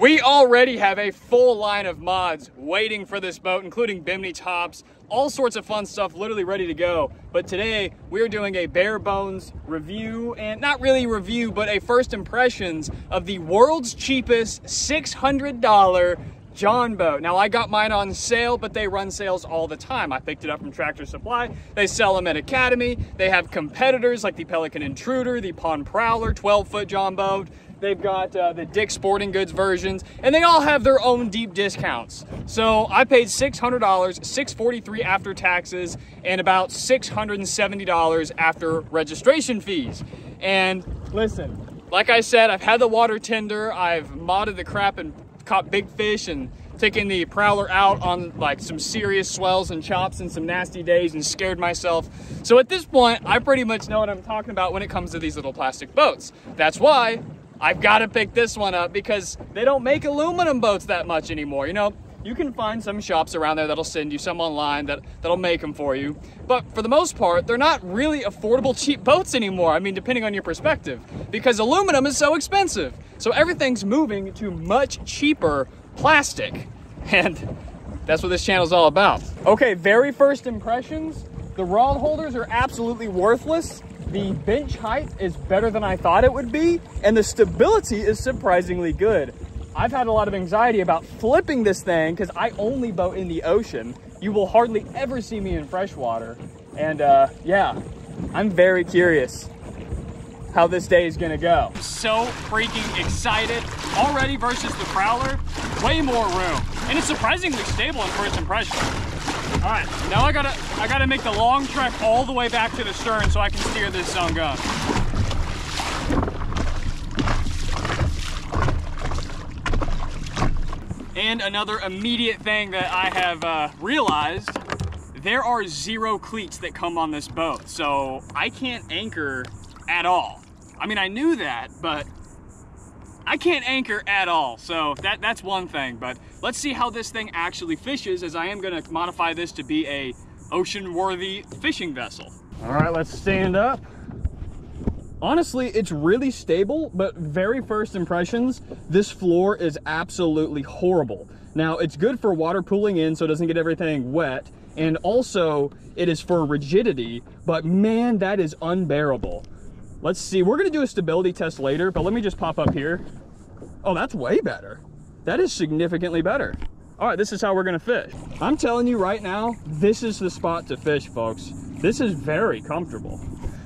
We already have a full line of mods waiting for this boat, including Bimini tops, all sorts of fun stuff literally ready to go. But today we're doing a bare bones review and not really review, but a first impressions of the world's cheapest $600 Jon boat. Now I got mine on sale, but they run sales all the time. I picked it up from Tractor Supply. They sell them at Academy. They have competitors like the Pelican Intruder, the Pond Prowler, 12 foot Jon boat. They've got uh, the Dick Sporting Goods versions, and they all have their own deep discounts. So I paid $600, 643 after taxes, and about $670 after registration fees. And listen, like I said, I've had the water tender, I've modded the crap and caught big fish and taken the prowler out on like some serious swells and chops and some nasty days and scared myself. So at this point, I pretty much know what I'm talking about when it comes to these little plastic boats. That's why I've got to pick this one up because they don't make aluminum boats that much anymore. You know, you can find some shops around there that'll send you some online that, that'll make them for you. But for the most part, they're not really affordable cheap boats anymore. I mean, depending on your perspective, because aluminum is so expensive. So everything's moving to much cheaper plastic. And that's what this channel is all about. Okay, very first impressions. The rod holders are absolutely worthless. The bench height is better than I thought it would be, and the stability is surprisingly good. I've had a lot of anxiety about flipping this thing because I only boat in the ocean. You will hardly ever see me in freshwater. And uh, yeah, I'm very curious how this day is gonna go. So freaking excited. Already versus the Prowler, way more room. And it's surprisingly stable in first impression. All right, now I gotta, I gotta make the long trek all the way back to the stern so I can steer this zone gun. And another immediate thing that I have uh, realized, there are zero cleats that come on this boat. So I can't anchor at all. I mean, I knew that, but I can't anchor at all. So that, that's one thing, but let's see how this thing actually fishes as I am gonna modify this to be a ocean-worthy fishing vessel. All right, let's stand up. Honestly, it's really stable, but very first impressions, this floor is absolutely horrible. Now, it's good for water pooling in so it doesn't get everything wet, and also it is for rigidity, but man, that is unbearable. Let's see, we're gonna do a stability test later, but let me just pop up here. Oh, that's way better. That is significantly better. All right, this is how we're gonna fish. I'm telling you right now, this is the spot to fish, folks. This is very comfortable.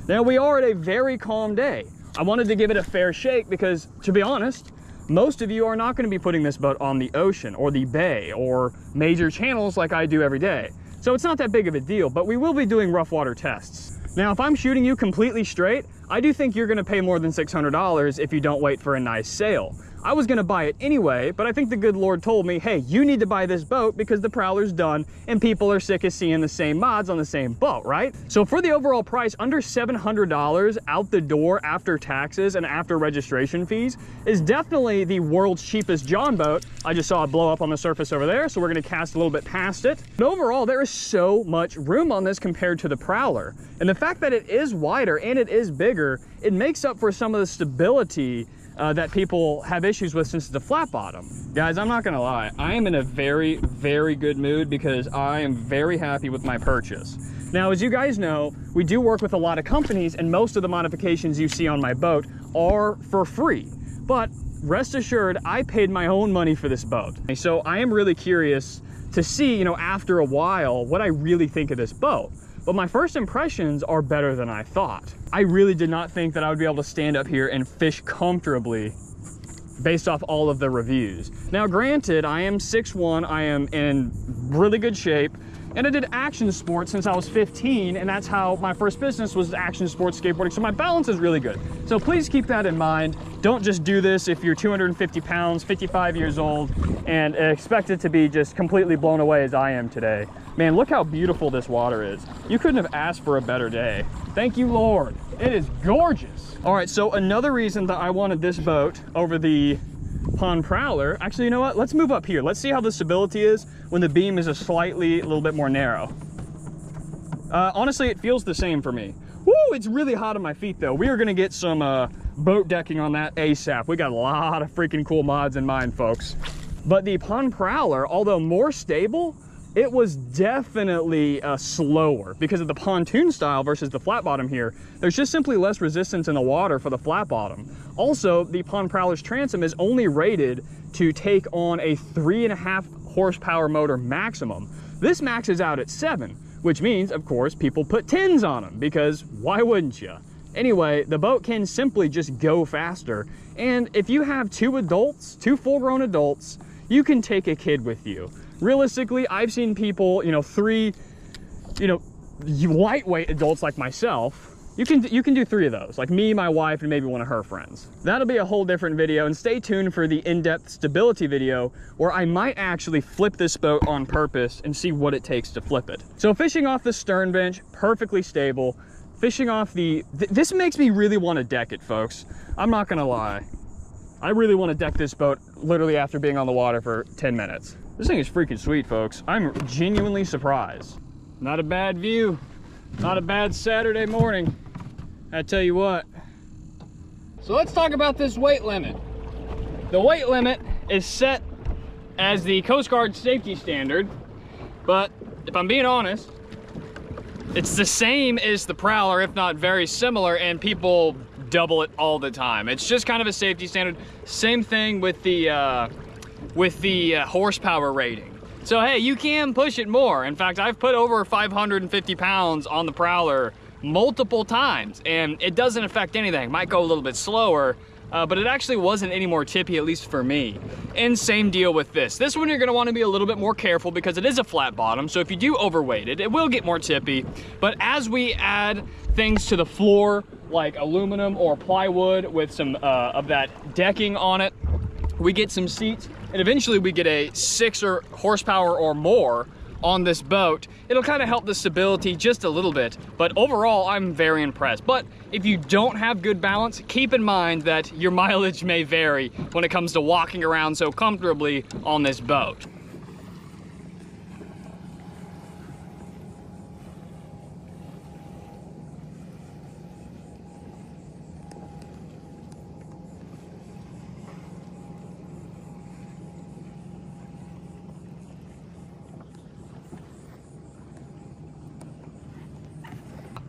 Now we are at a very calm day. I wanted to give it a fair shake because to be honest, most of you are not gonna be putting this boat on the ocean or the bay or major channels like I do every day. So it's not that big of a deal, but we will be doing rough water tests. Now, if I'm shooting you completely straight, I do think you're gonna pay more than $600 if you don't wait for a nice sale. I was gonna buy it anyway, but I think the good Lord told me, hey, you need to buy this boat because the Prowler's done and people are sick of seeing the same mods on the same boat, right? So for the overall price, under $700 out the door after taxes and after registration fees is definitely the world's cheapest Jon boat. I just saw it blow up on the surface over there, so we're gonna cast a little bit past it. But overall, there is so much room on this compared to the Prowler. And the fact that it is wider and it is bigger, it makes up for some of the stability uh, that people have issues with since it's a flat bottom. Guys, I'm not gonna lie, I am in a very, very good mood because I am very happy with my purchase. Now, as you guys know, we do work with a lot of companies and most of the modifications you see on my boat are for free. But rest assured, I paid my own money for this boat. So I am really curious to see, you know, after a while, what I really think of this boat. But my first impressions are better than I thought. I really did not think that I would be able to stand up here and fish comfortably based off all of the reviews. Now granted, I am 6'1", I am in really good shape, and I did action sports since I was 15, and that's how my first business was action sports skateboarding, so my balance is really good. So please keep that in mind. Don't just do this if you're 250 pounds, 55 years old, and expect it to be just completely blown away as I am today. Man, look how beautiful this water is. You couldn't have asked for a better day. Thank you, Lord. It is gorgeous. All right, so another reason that I wanted this boat over the Pond Prowler, actually, you know what? Let's move up here. Let's see how the stability is when the beam is a slightly, a little bit more narrow. Uh, honestly, it feels the same for me. Woo, it's really hot on my feet though. We are gonna get some uh, boat decking on that ASAP. We got a lot of freaking cool mods in mind, folks. But the Pond Prowler, although more stable, it was definitely uh, slower because of the pontoon style versus the flat bottom here. There's just simply less resistance in the water for the flat bottom. Also, the Pond Prowler's transom is only rated to take on a three and a half horsepower motor maximum. This maxes out at seven, which means, of course, people put tens on them because why wouldn't you? Anyway, the boat can simply just go faster. And if you have two adults, two full grown adults, you can take a kid with you realistically, I've seen people, you know, three, you know, lightweight adults like myself, you can you can do three of those like me my wife and maybe one of her friends. That'll be a whole different video and stay tuned for the in-depth stability video where i might actually flip this boat on purpose and see what it takes to flip it. So fishing off the stern bench perfectly stable. Fishing off the th this makes me really want to deck it folks. I'm not gonna lie. I really want to deck this boat literally after being on the water for 10 minutes this thing is freaking sweet, folks. I'm genuinely surprised. Not a bad view. Not a bad Saturday morning. I tell you what. So let's talk about this weight limit. The weight limit is set as the Coast Guard safety standard, but if I'm being honest, it's the same as the Prowler, if not very similar, and people double it all the time. It's just kind of a safety standard. Same thing with the uh, with the uh, horsepower rating. So hey, you can push it more. In fact, I've put over 550 pounds on the Prowler multiple times and it doesn't affect anything. Might go a little bit slower, uh, but it actually wasn't any more tippy, at least for me. And same deal with this. This one you're gonna wanna be a little bit more careful because it is a flat bottom, so if you do overweight it, it will get more tippy. But as we add things to the floor, like aluminum or plywood with some uh, of that decking on it, we get some seats and eventually we get a six or horsepower or more on this boat. It'll kind of help the stability just a little bit, but overall I'm very impressed. But if you don't have good balance, keep in mind that your mileage may vary when it comes to walking around so comfortably on this boat.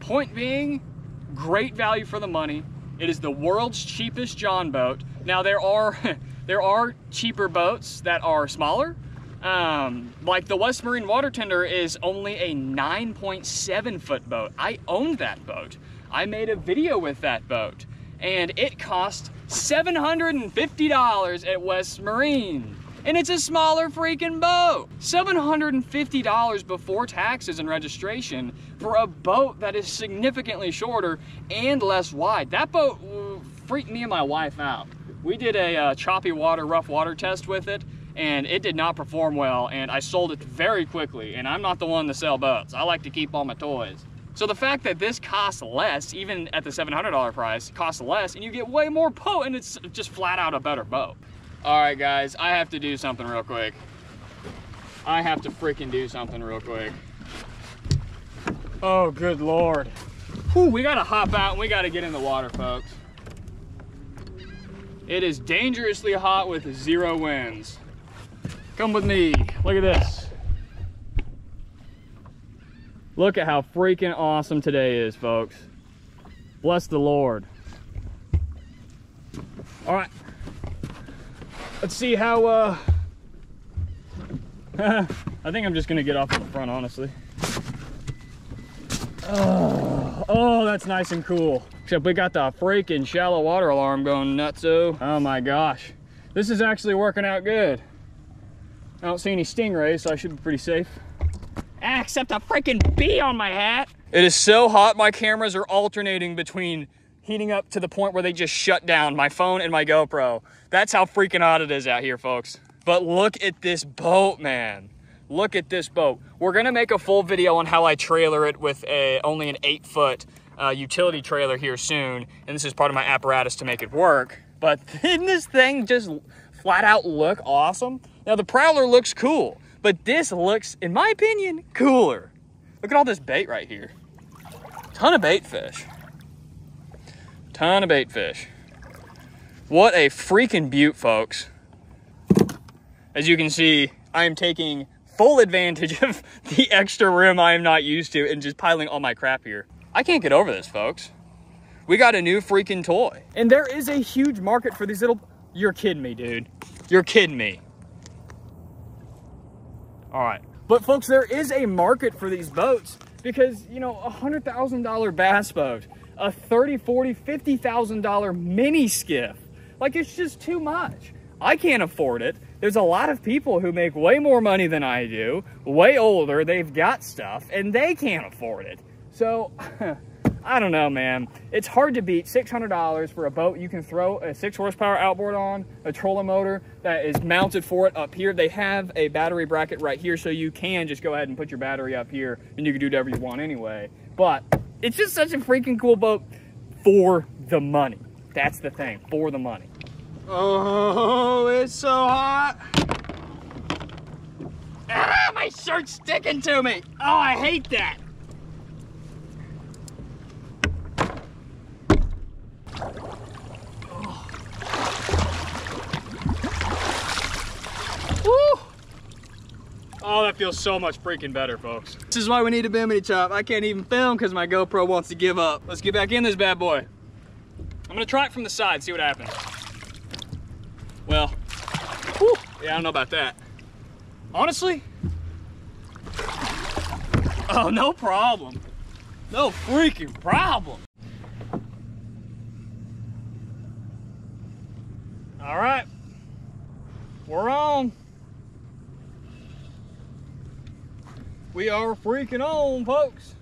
Point being, great value for the money. It is the world's cheapest Jon boat. Now there are there are cheaper boats that are smaller. Um, like the West Marine Water Tender is only a 9.7 foot boat. I owned that boat. I made a video with that boat and it cost $750 at West Marine and it's a smaller freaking boat. $750 before taxes and registration for a boat that is significantly shorter and less wide. That boat freaked me and my wife out. We did a uh, choppy water, rough water test with it and it did not perform well and I sold it very quickly and I'm not the one to sell boats. I like to keep all my toys. So the fact that this costs less, even at the $700 price, costs less and you get way more potent, it's just flat out a better boat. All right, guys, I have to do something real quick. I have to freaking do something real quick. Oh, good Lord. Whew, we gotta hop out and we gotta get in the water, folks. It is dangerously hot with zero winds. Come with me, look at this. Look at how freaking awesome today is, folks. Bless the Lord. All right, Let's see how, uh, I think I'm just gonna get off in the front, honestly. Oh, oh, that's nice and cool. Except we got the freaking shallow water alarm going nutso. Oh my gosh. This is actually working out good. I don't see any stingrays, so I should be pretty safe. Ah, except a freaking bee on my hat. It is so hot, my cameras are alternating between heating up to the point where they just shut down my phone and my GoPro. That's how freaking hot it is out here, folks. But look at this boat, man. Look at this boat. We're gonna make a full video on how I trailer it with a only an eight foot uh, utility trailer here soon. And this is part of my apparatus to make it work. But didn't this thing just flat out look awesome? Now the Prowler looks cool, but this looks, in my opinion, cooler. Look at all this bait right here. Ton of bait fish. Ton of bait fish. What a freaking butte, folks. As you can see, I am taking full advantage of the extra room I am not used to and just piling all my crap here. I can't get over this, folks. We got a new freaking toy. And there is a huge market for these little... You're kidding me, dude. You're kidding me. All right. But folks, there is a market for these boats because, you know, a $100,000 bass boat, a 30, 40, $50,000 mini skiff, like it's just too much. I can't afford it. There's a lot of people who make way more money than I do, way older, they've got stuff, and they can't afford it. So, I don't know, man. It's hard to beat $600 for a boat you can throw a six horsepower outboard on, a trolling motor that is mounted for it up here. They have a battery bracket right here, so you can just go ahead and put your battery up here and you can do whatever you want anyway. But it's just such a freaking cool boat for the money. That's the thing, for the money. Oh, it's so hot. Ah, my shirt's sticking to me. Oh, I hate that. Oh, that feels so much freaking better, folks. This is why we need a bimini top. I can't even film because my GoPro wants to give up. Let's get back in this bad boy. I'm gonna try it from the side, see what happens. Well, whew, yeah, I don't know about that. Honestly, oh, no problem. No freaking problem. All right, we're on. We are freaking on, folks.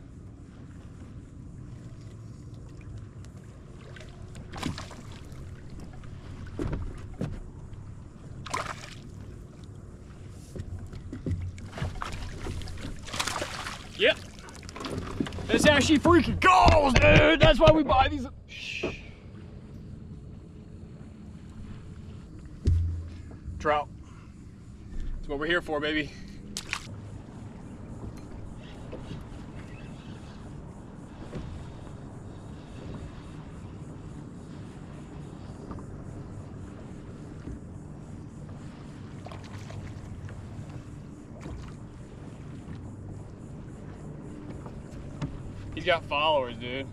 Yep. That's how she freaking goes, dude. That's why we buy these. Shh. Trout. That's what we're here for, baby. He's got followers, dude.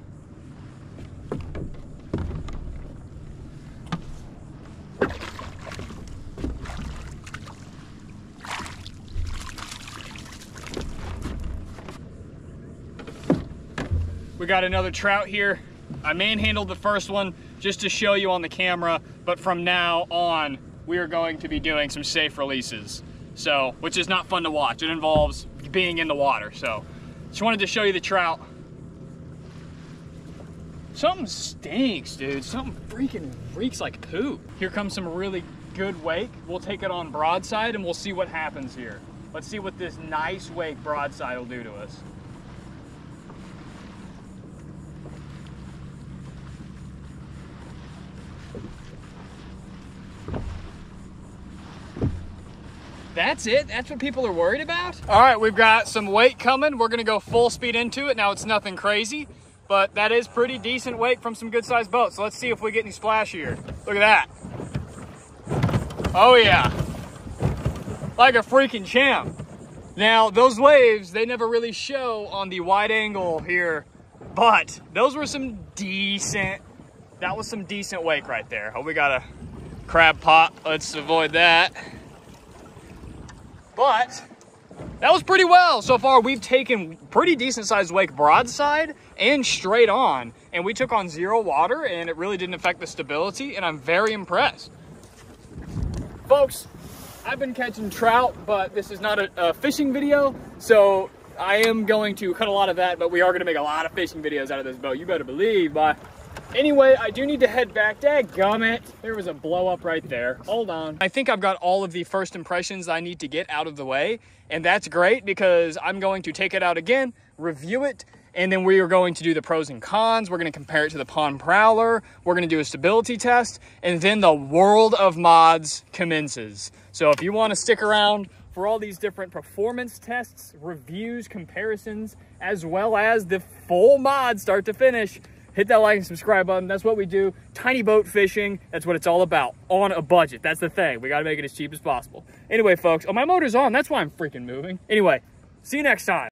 We got another trout here. I manhandled the first one just to show you on the camera, but from now on, we are going to be doing some safe releases. So, which is not fun to watch. It involves being in the water. So, just wanted to show you the trout. Something stinks, dude. Something freaking reeks like poop. Here comes some really good wake. We'll take it on broadside and we'll see what happens here. Let's see what this nice wake broadside will do to us. That's it? That's what people are worried about? All right, we've got some wake coming. We're gonna go full speed into it. Now it's nothing crazy but that is pretty decent wake from some good sized boats. So let's see if we get any splash here. Look at that. Oh yeah, like a freaking champ. Now those waves, they never really show on the wide angle here, but those were some decent, that was some decent wake right there. Oh, we got a crab pot. Let's avoid that. But that was pretty well. So far, we've taken pretty decent sized wake broadside and straight on. And we took on zero water and it really didn't affect the stability. And I'm very impressed. Folks, I've been catching trout, but this is not a, a fishing video. So I am going to cut a lot of that, but we are going to make a lot of fishing videos out of this boat. You better believe, bye. Anyway, I do need to head back. Dadgummit. There was a blow up right there. Hold on. I think I've got all of the first impressions I need to get out of the way. And that's great because I'm going to take it out again, review it, and then we are going to do the pros and cons. We're going to compare it to the Pond Prowler. We're going to do a stability test. And then the world of mods commences. So if you want to stick around for all these different performance tests, reviews, comparisons, as well as the full mod start to finish, hit that like and subscribe button. That's what we do. Tiny boat fishing. That's what it's all about. On a budget. That's the thing. We got to make it as cheap as possible. Anyway, folks. Oh, my motor's on. That's why I'm freaking moving. Anyway, see you next time.